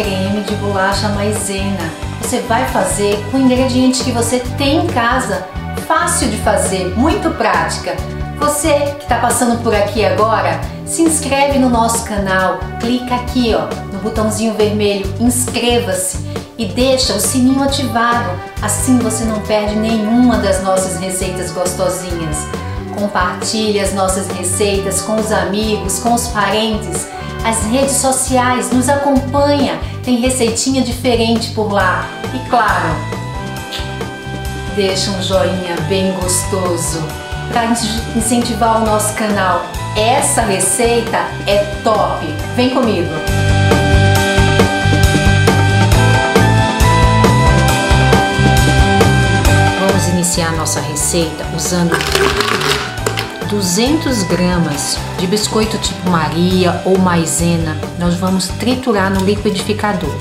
creme de bolacha maisena. Você vai fazer com ingredientes que você tem em casa, fácil de fazer, muito prática. Você que está passando por aqui agora, se inscreve no nosso canal, clica aqui ó, no botãozinho vermelho, inscreva-se e deixa o sininho ativado, assim você não perde nenhuma das nossas receitas gostosinhas. Compartilhe as nossas receitas com os amigos, com os parentes, as redes sociais, nos acompanha, tem receitinha diferente por lá. E claro, deixa um joinha bem gostoso para incentivar o nosso canal. Essa receita é top! Vem comigo! Vamos iniciar nossa receita usando 200 gramas de biscoito tipo Maria ou maisena. Nós vamos triturar no liquidificador.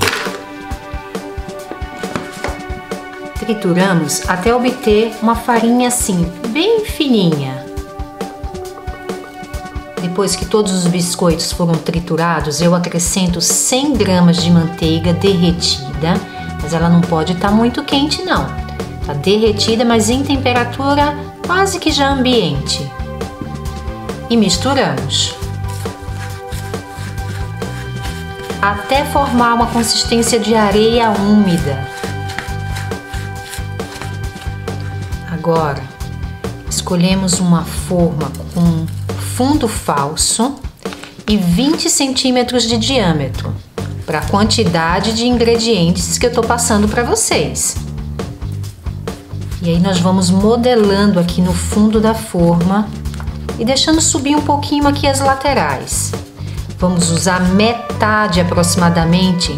trituramos até obter uma farinha assim, bem fininha. Depois que todos os biscoitos foram triturados, eu acrescento 100 gramas de manteiga derretida, mas ela não pode estar tá muito quente não. Está derretida, mas em temperatura quase que já ambiente. E misturamos. Até formar uma consistência de areia úmida. Agora, escolhemos uma forma com fundo falso e 20 centímetros de diâmetro para a quantidade de ingredientes que eu estou passando para vocês. E aí nós vamos modelando aqui no fundo da forma e deixando subir um pouquinho aqui as laterais. Vamos usar metade aproximadamente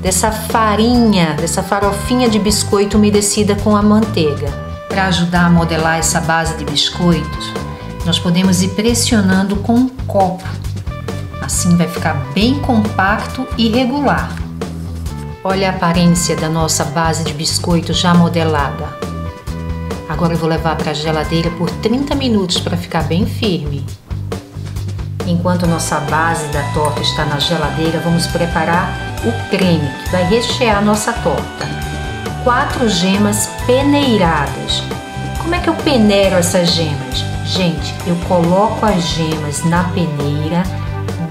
dessa farinha, dessa farofinha de biscoito umedecida com a manteiga. Para ajudar a modelar essa base de biscoitos, nós podemos ir pressionando com um copo. Assim vai ficar bem compacto e regular. Olha a aparência da nossa base de biscoito já modelada. Agora eu vou levar para a geladeira por 30 minutos para ficar bem firme. Enquanto nossa base da torta está na geladeira, vamos preparar o creme que vai rechear nossa torta quatro gemas peneiradas. Como é que eu peneiro essas gemas? Gente, eu coloco as gemas na peneira,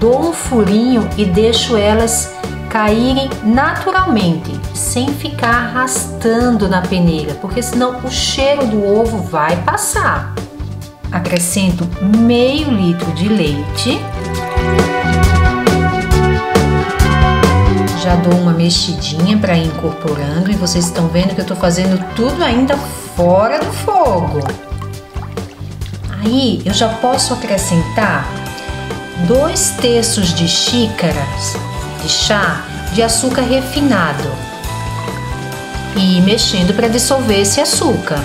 dou um furinho e deixo elas caírem naturalmente, sem ficar arrastando na peneira, porque senão o cheiro do ovo vai passar. Acrescento meio litro de leite já dou uma mexidinha para incorporando e vocês estão vendo que eu estou fazendo tudo ainda fora do fogo. Aí eu já posso acrescentar dois terços de xícaras de chá de açúcar refinado e ir mexendo para dissolver esse açúcar.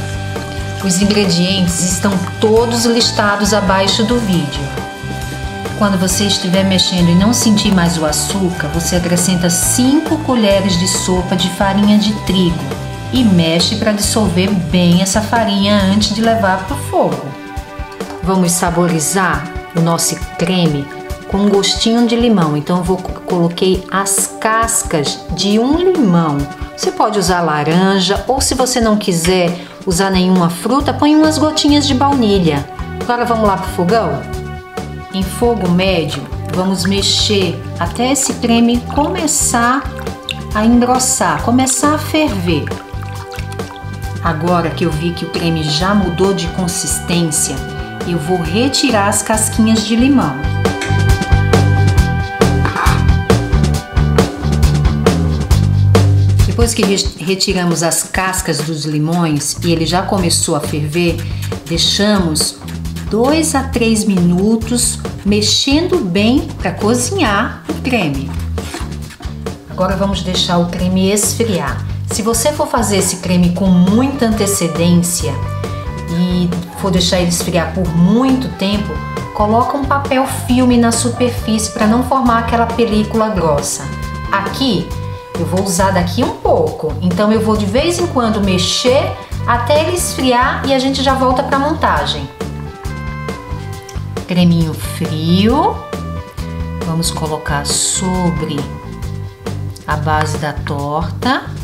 Os ingredientes estão todos listados abaixo do vídeo. Quando você estiver mexendo e não sentir mais o açúcar, você acrescenta 5 colheres de sopa de farinha de trigo e mexe para dissolver bem essa farinha antes de levar para o fogo. Vamos saborizar o nosso creme com um gostinho de limão. Então eu vou coloquei as cascas de um limão. Você pode usar laranja ou se você não quiser usar nenhuma fruta, põe umas gotinhas de baunilha. Agora vamos lá pro fogão? Em fogo médio, vamos mexer até esse creme começar a engrossar, começar a ferver. Agora que eu vi que o creme já mudou de consistência, eu vou retirar as casquinhas de limão. Depois que retiramos as cascas dos limões e ele já começou a ferver, deixamos 2 a 3 minutos mexendo bem para cozinhar o creme. Agora vamos deixar o creme esfriar. Se você for fazer esse creme com muita antecedência e for deixar ele esfriar por muito tempo, coloca um papel filme na superfície para não formar aquela película grossa. Aqui eu vou usar daqui um pouco, então eu vou de vez em quando mexer até ele esfriar e a gente já volta para a montagem creminho frio. Vamos colocar sobre a base da torta.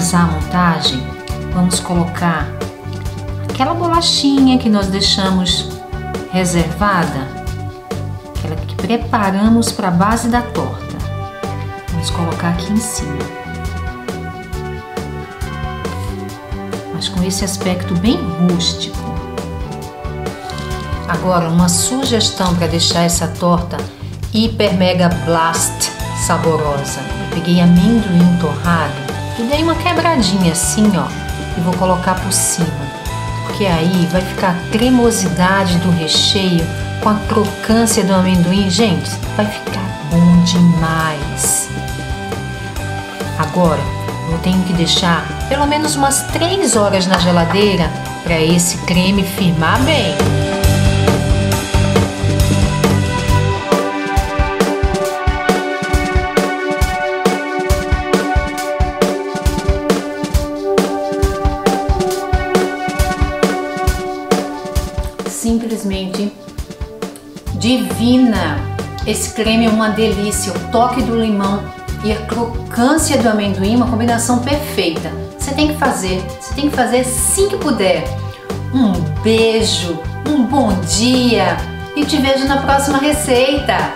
Finalizar a montagem, vamos colocar aquela bolachinha que nós deixamos reservada preparamos para a base da torta. Vamos colocar aqui em cima. Mas com esse aspecto bem rústico. Agora, uma sugestão para deixar essa torta hiper mega blast saborosa. Eu peguei amendoim torrado e dei uma quebradinha assim, ó, e vou colocar por cima. Porque aí vai ficar a cremosidade do recheio com a crocância do amendoim, gente, vai ficar bom demais. Agora, eu tenho que deixar pelo menos umas 3 horas na geladeira para esse creme firmar bem. Simplesmente divina. Esse creme é uma delícia, o toque do limão e a crocância do amendoim, uma combinação perfeita. Você tem que fazer, você tem que fazer assim que puder. Um beijo, um bom dia e te vejo na próxima receita.